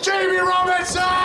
Jamie Robinson!